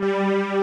Música